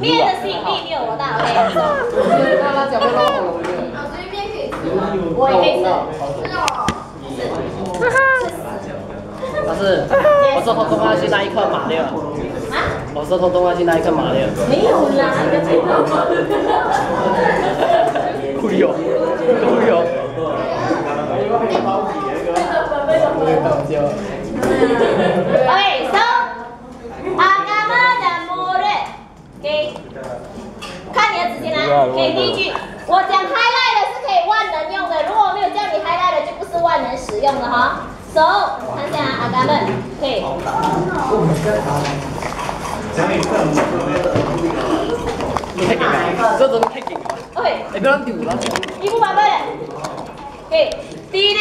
面的吸引力没有我大，OK。那辣椒会让我容易。我也可以吃。老师，我是偷东要去那一块马六。啊？我是偷东要去那一块马六。没有啦，你不知道。忽悠，忽悠。OK, so agama dan murid. OK，看你可以第一句，我讲 highlight 的是可以万能用的，如果没有叫你 highlight 的，就不是万能使用的哈。So，看一下阿甘们，可以。哎，不。第一。